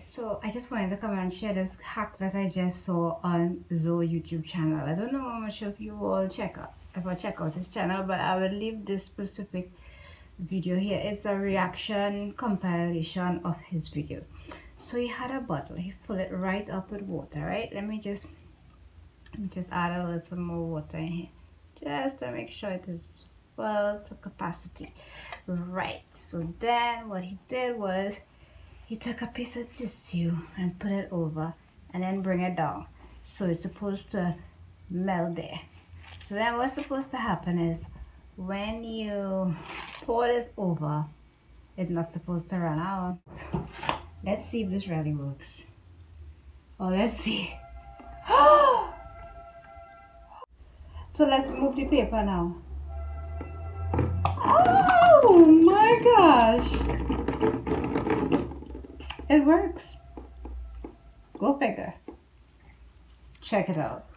so I just wanted to come and share this hack that I just saw on Zo YouTube channel. I don't know how much of you all check out if ever check out his channel, but I will leave this specific video here. It's a reaction compilation of his videos. So he had a bottle, he fill it right up with water, right? Let me just let me just add a little more water in here just to make sure it is full to capacity. Right, so then what he did was he took a piece of tissue and put it over and then bring it down. So it's supposed to melt there. So then what's supposed to happen is when you pour this over it's not supposed to run out. Let's see if this really works. Oh let's see. So let's move the paper now it works. Go figure. Check it out.